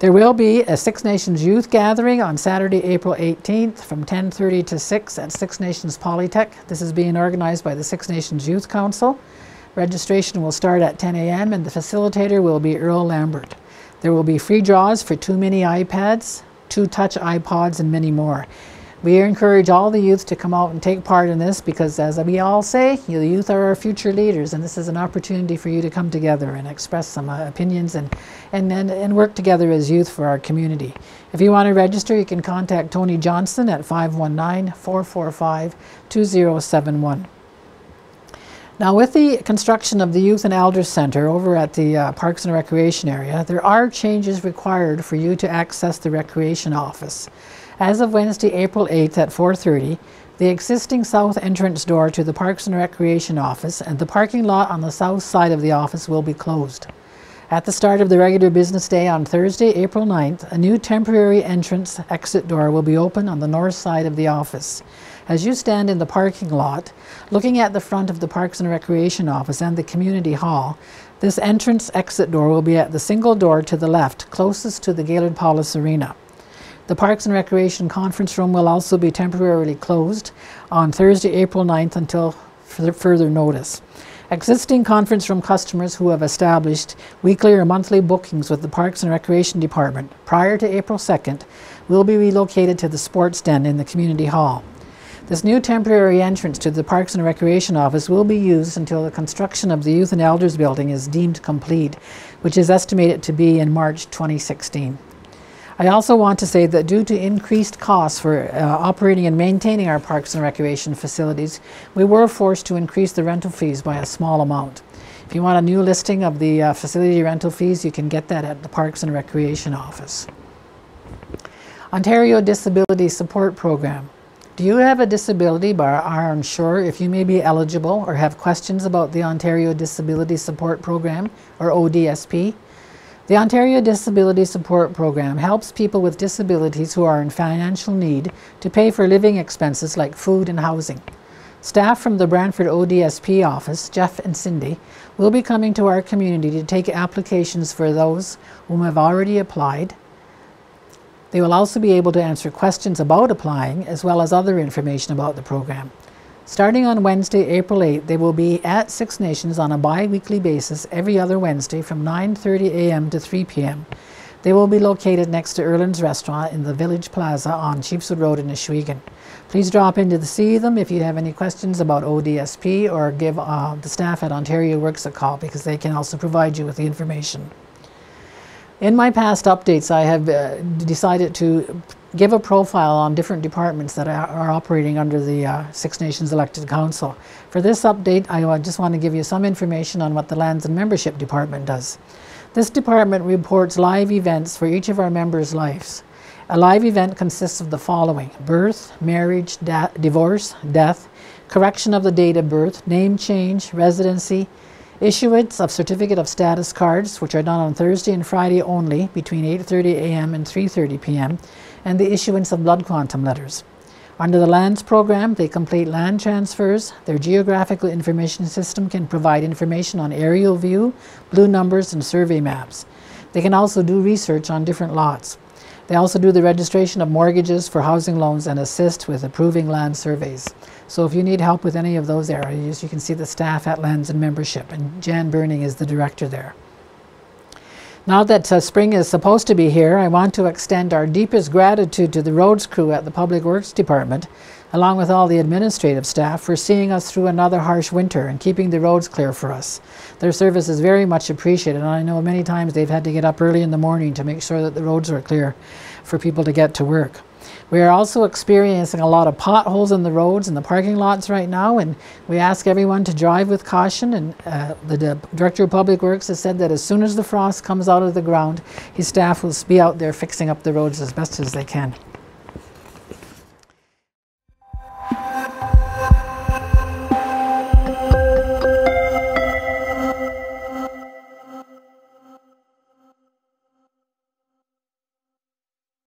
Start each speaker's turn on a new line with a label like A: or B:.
A: There will be a Six Nations Youth Gathering on Saturday, April 18th from 10.30 to 6 at Six Nations Polytech. This is being organized by the Six Nations Youth Council. Registration will start at 10 a.m. and the facilitator will be Earl Lambert. There will be free draws for two mini iPads, two touch iPods, and many more. We encourage all the youth to come out and take part in this because, as we all say, the youth are our future leaders, and this is an opportunity for you to come together and express some uh, opinions and, and, and, and work together as youth for our community. If you want to register, you can contact Tony Johnson at 519 445 2071. Now, with the construction of the Youth and Elders Center over at the uh, Parks and Recreation area, there are changes required for you to access the Recreation Office. As of Wednesday, April 8th at 4.30, the existing south entrance door to the Parks and Recreation Office and the parking lot on the south side of the office will be closed. At the start of the regular business day on Thursday, April 9th, a new temporary entrance exit door will be open on the north side of the office. As you stand in the parking lot, looking at the front of the Parks and Recreation Office and the Community Hall, this entrance exit door will be at the single door to the left, closest to the Gaylord Powless Arena. The Parks and Recreation Conference Room will also be temporarily closed on Thursday, April 9th until further notice. Existing conference room customers who have established weekly or monthly bookings with the Parks and Recreation Department prior to April 2nd will be relocated to the sports den in the community hall. This new temporary entrance to the Parks and Recreation Office will be used until the construction of the Youth and Elders Building is deemed complete, which is estimated to be in March 2016. I also want to say that due to increased costs for uh, operating and maintaining our parks and recreation facilities, we were forced to increase the rental fees by a small amount. If you want a new listing of the uh, facility rental fees, you can get that at the Parks and Recreation Office. Ontario Disability Support Program. Do you have a disability but are unsure if you may be eligible or have questions about the Ontario Disability Support Program, or ODSP? The Ontario Disability Support Program helps people with disabilities who are in financial need to pay for living expenses like food and housing. Staff from the Brantford ODSP office, Jeff and Cindy, will be coming to our community to take applications for those whom have already applied. They will also be able to answer questions about applying as well as other information about the program. Starting on Wednesday, April 8, they will be at Six Nations on a bi-weekly basis every other Wednesday from 9.30 a.m. to 3 p.m. They will be located next to Erland's Restaurant in the Village Plaza on Chiefswood Road in Ohsweken. Please drop in to see them if you have any questions about ODSP or give uh, the staff at Ontario Works a call because they can also provide you with the information. In my past updates, I have uh, decided to give a profile on different departments that are, operating under the uh, Six Nations Elected Council. For this update, I just want to give you some information on what the Lands and Membership Department does. This department reports live events for each of our members' lives. A live event consists of the following birth, marriage, divorce, death, correction of the date of birth, name change, residency, Issuance of certificate of status cards, which are done on Thursday and Friday only between 8.30 a.m. and 3.30 p.m., and the issuance of blood quantum letters. Under the LANDS program, they complete land transfers. Their geographical information system can provide information on aerial view, blue numbers, and survey maps. They can also do research on different lots. They also do the registration of mortgages for housing loans and assist with approving land surveys. So if you need help with any of those areas, you can see the staff at Lands and Membership, and Jan Burning is the director there. Now that uh, spring is supposed to be here, I want to extend our deepest gratitude to the roads crew at the Public Works Department, along with all the administrative staff, for seeing us through another harsh winter and keeping the roads clear for us. Their service is very much appreciated, and I know many times they've had to get up early in the morning to make sure that the roads are clear for people to get to work. We are also experiencing a lot of potholes in the roads and the parking lots right now, and we ask everyone to drive with caution. And uh, the Director of Public Works has said that as soon as the frost comes out of the ground, his staff will be out there fixing up the roads as best as they can.